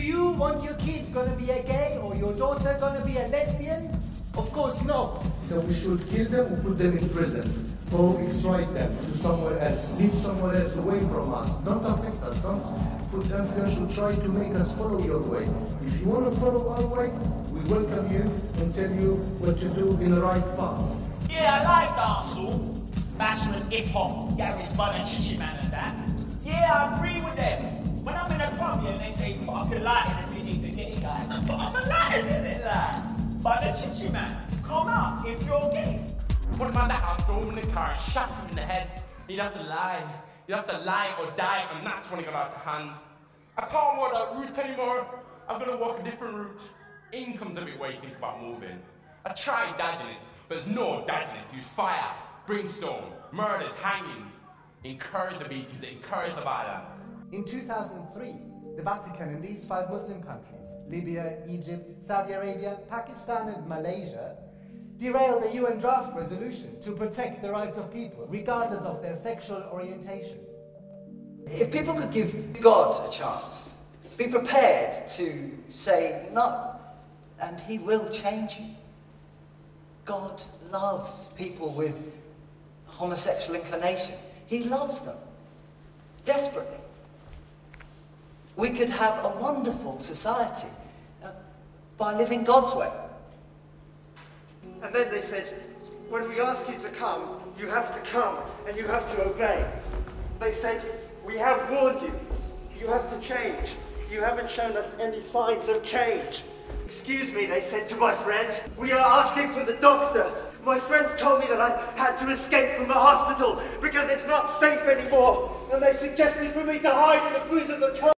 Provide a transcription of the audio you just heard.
you want your kids gonna be a gay or your daughter gonna be a lesbian? Of course not. So we should kill them or put them in prison or extradite them to somewhere else. Leave somewhere else away from us. Don't affect us. Don't put them there should try to make us follow your way. If you want to follow our way, we welcome you and tell you what to do in the right path. Yeah, I like dancehall. Bashment, hip hop, garage, bun and chichi man and that. Yeah, I agree with them. Up if you need to get it, guys. I put up my lighters in it, like. Bun and chichi man, come out if you're gay. Him on the house, throw him in the car, shot him in the head. He'd have to lie. He'd have to lie or die, and that's when it got out of hand. I can't walk that route anymore. I'm gonna walk a different route. Income's a bit way to think about moving. I tried dodging it, but there's no dodging it. Use fire, brimstone, murders, hangings. Encourage the beatings, encourage the violence. In 2003, the Vatican and these five Muslim countries, Libya, Egypt, Saudi Arabia, Pakistan, and Malaysia, derailed a UN draft resolution to protect the rights of people, regardless of their sexual orientation. If people could give God a chance, be prepared to say no, and He will change you. God loves people with homosexual inclination. He loves them desperately. We could have a wonderful society uh, by living God's way. And then they said, when we ask you to come, you have to come and you have to obey. They said, we have warned you. You have to change. You haven't shown us any signs of change. Excuse me, they said to my friend. We are asking for the doctor. My friends told me that I had to escape from the hospital because it's not safe anymore. And they suggested for me to hide in the boot of the car.